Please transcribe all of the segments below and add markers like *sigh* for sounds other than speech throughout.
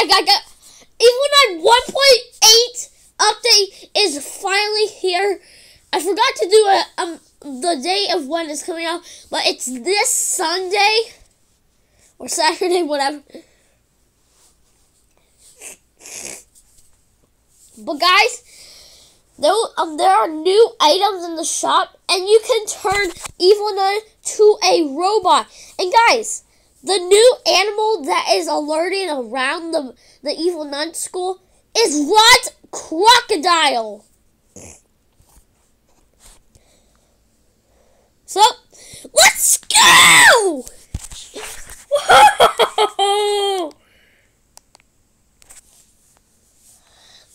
guys, guys, guys. Evil Nun 1.8 update is finally here. I forgot to do a um the day of when it's coming out, but it's this Sunday or Saturday, whatever. But guys, there, um, there are new items in the shop, and you can turn Evil Nun to a robot. And guys, the new animal that is alerting around the, the Evil Nun school is Rod's Crocodile. So, let's go! *laughs*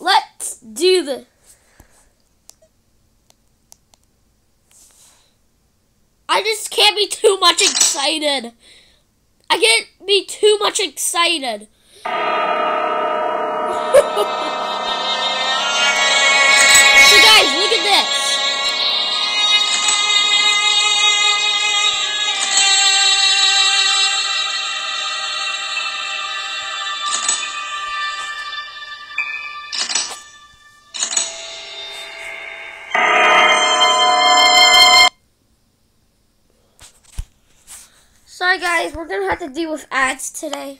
let's do this. I just can't be too much excited. I can't be too much excited. Sorry guys, we're gonna have to deal with ads today.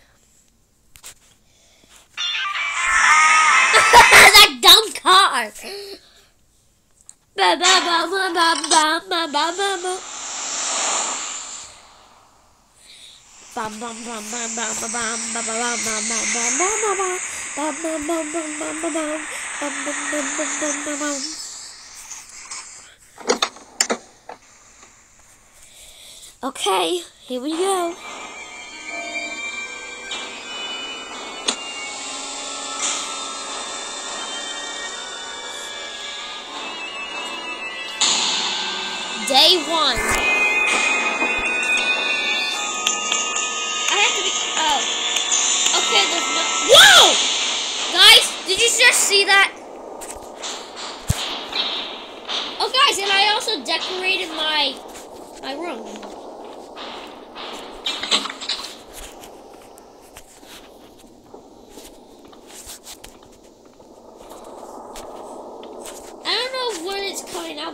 that dumb car! Okay here we go. Day one. I have to be. Oh. Okay. Whoa! Guys, did you just see that? Oh, guys, and I also decorated my my room. I don't know when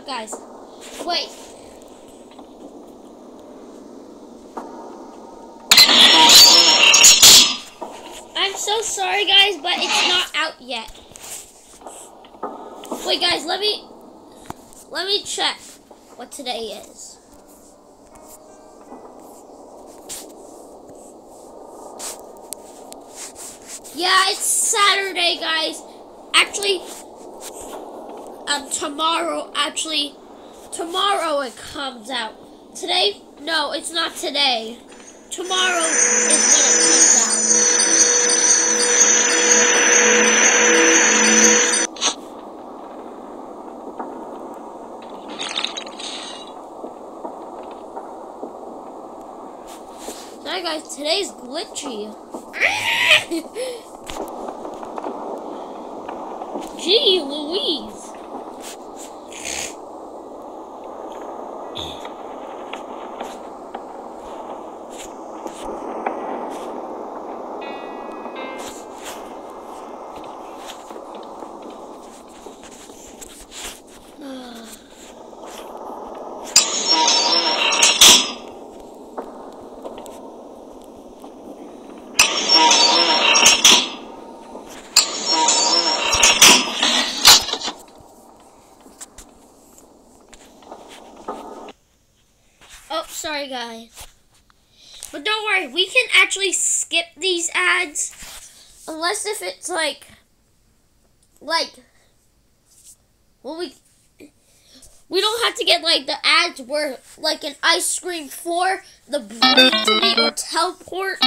guys. Wait. I'm so sorry, guys, but it's not out yet. Wait, guys, let me let me check what today is. Yeah, it's Saturday, guys. Actually, um, tomorrow, actually, tomorrow it comes out. Today, no, it's not today. Tomorrow is when it comes out. Sorry guys, today's glitchy. *laughs* Gee Louise. Oh, sorry guys. But don't worry, we can actually skip these ads. Unless if it's like, like, well we, we don't have to get like the ads where like an ice cream for the to me or teleport.